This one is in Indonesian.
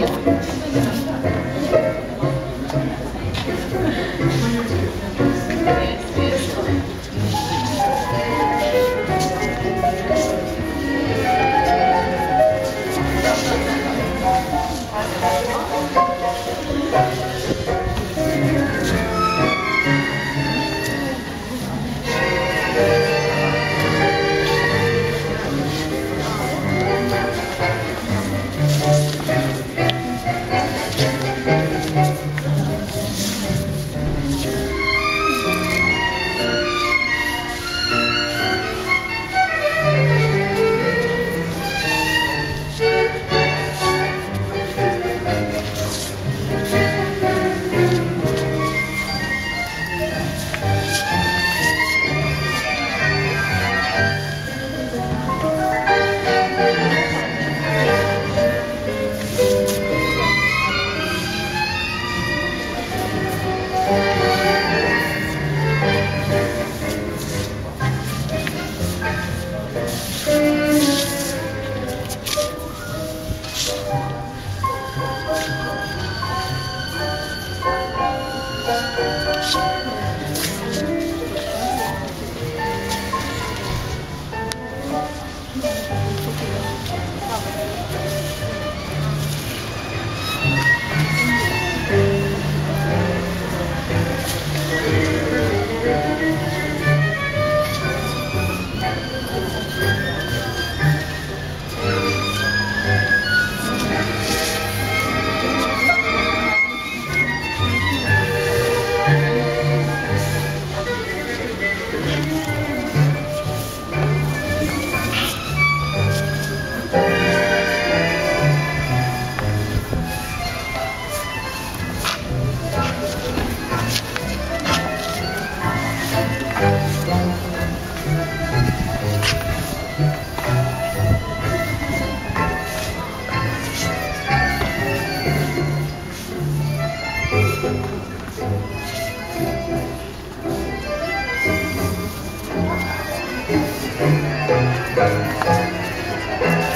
よろしくお願いします。Thank you.